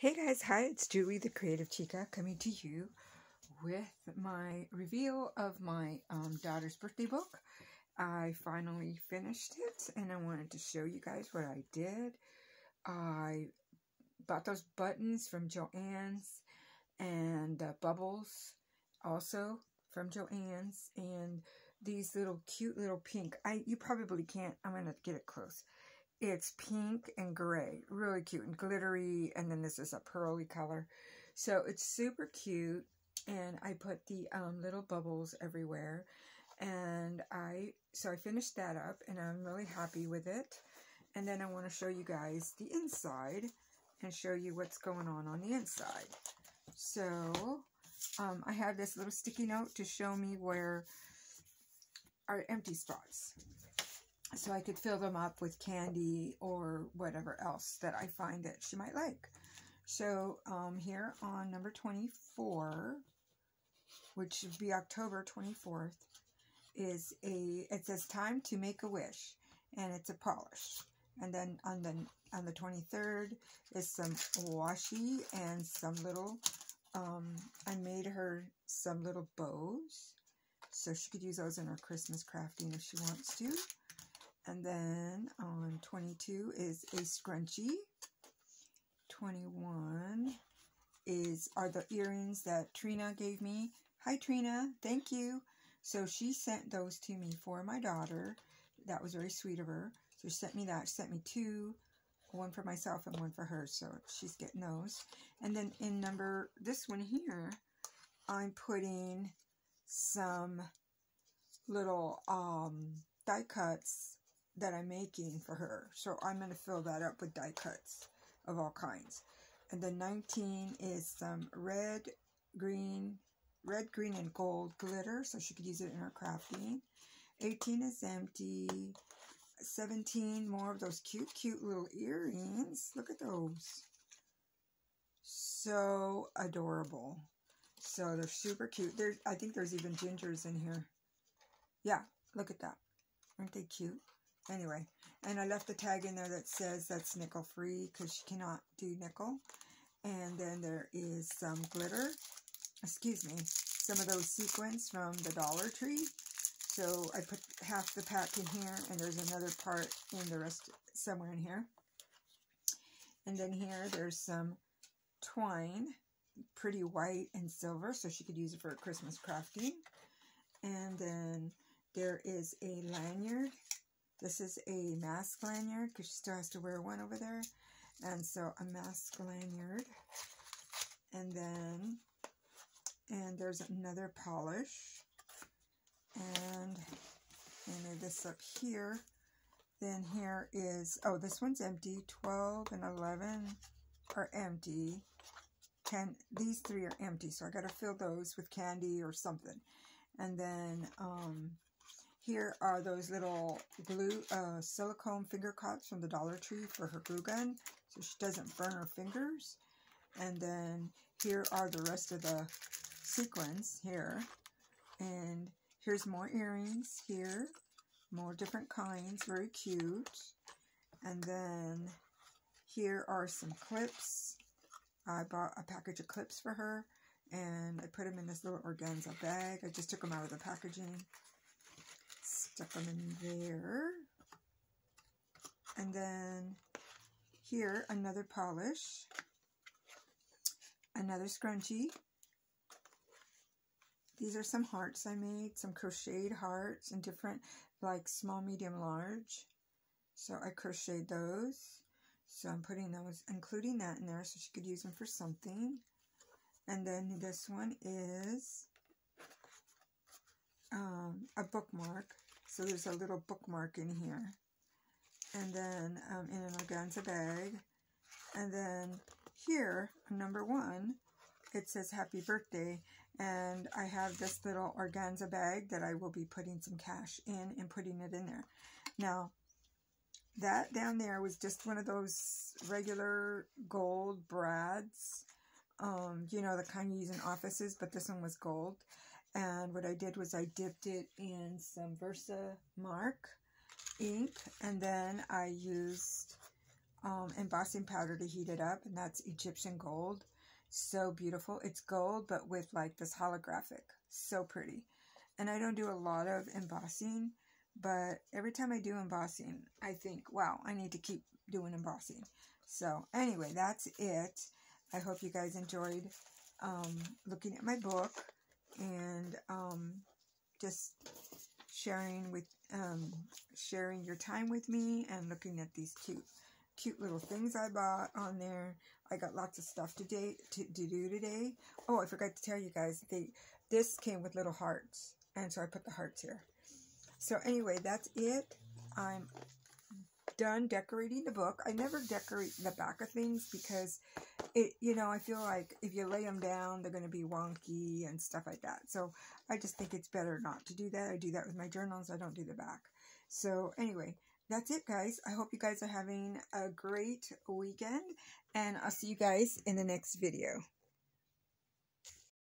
Hey guys, hi, it's Julie the Creative Chica coming to you with my reveal of my um, daughter's birthday book. I finally finished it and I wanted to show you guys what I did. I bought those buttons from Joann's and uh, bubbles also from Joann's and these little cute little pink. I You probably can't, I'm going to get it close. It's pink and gray, really cute and glittery, and then this is a pearly color. So it's super cute, and I put the um, little bubbles everywhere, and I, so I finished that up, and I'm really happy with it. And then I want to show you guys the inside, and show you what's going on on the inside. So, um, I have this little sticky note to show me where are empty spots so I could fill them up with candy or whatever else that I find that she might like. So um, here on number 24, which would be October 24th, is a, it says time to make a wish, and it's a polish. And then on the, on the 23rd is some washi and some little, um, I made her some little bows. So she could use those in her Christmas crafting if she wants to. And then on 22 is a scrunchie. 21 is are the earrings that Trina gave me. Hi Trina, thank you. So she sent those to me for my daughter. That was very sweet of her. So she sent me that. She sent me two, one for myself and one for her. So she's getting those. And then in number, this one here, I'm putting some little um, die cuts that I'm making for her. So I'm going to fill that up with die cuts of all kinds. And then 19 is some red, green, red, green, and gold glitter. So she could use it in her crafting. 18 is empty. 17, more of those cute, cute little earrings. Look at those. So adorable. So they're super cute. There, I think there's even gingers in here. Yeah, look at that. Aren't they cute? Anyway, and I left the tag in there that says that's nickel free because she cannot do nickel. And then there is some glitter, excuse me, some of those sequins from the Dollar Tree. So I put half the pack in here, and there's another part in the rest somewhere in here. And then here, there's some twine, pretty white and silver, so she could use it for Christmas crafting. And then there is a lanyard this is a mask lanyard because she still has to wear one over there. And so a mask lanyard. And then, and there's another polish. And, and this up here. Then here is, oh, this one's empty. 12 and 11 are empty. 10, these three are empty. So I got to fill those with candy or something. And then, um, here are those little glue, uh, silicone finger cots from the Dollar Tree for her glue gun, so she doesn't burn her fingers. And then here are the rest of the sequins here. And here's more earrings here, more different kinds, very cute. And then here are some clips. I bought a package of clips for her, and I put them in this little organza bag. I just took them out of the packaging stuck them in there. And then here, another polish, another scrunchie. These are some hearts I made, some crocheted hearts in different, like small, medium, large. So I crocheted those. So I'm putting those, including that in there so she could use them for something. And then this one is um, a bookmark. So there's a little bookmark in here. And then um, in an organza bag. And then here, number one, it says happy birthday. And I have this little organza bag that I will be putting some cash in and putting it in there. Now, that down there was just one of those regular gold brads. Um, you know, the kind you use in offices, but this one was gold. And what I did was I dipped it in some Versamark ink. And then I used um, embossing powder to heat it up, and that's Egyptian gold. So beautiful. It's gold, but with like this holographic. So pretty. And I don't do a lot of embossing, but every time I do embossing, I think, wow, I need to keep doing embossing. So anyway, that's it. I hope you guys enjoyed um, looking at my book and um, just sharing with um, sharing your time with me and looking at these cute cute little things I bought on there. I got lots of stuff today to, to do today. Oh, I forgot to tell you guys, they this came with little hearts, and so I put the hearts here. So anyway, that's it. I'm done decorating the book. I never decorate the back of things because it, you know, I feel like if you lay them down, they're going to be wonky and stuff like that. So I just think it's better not to do that. I do that with my journals. I don't do the back. So anyway, that's it, guys. I hope you guys are having a great weekend, and I'll see you guys in the next video.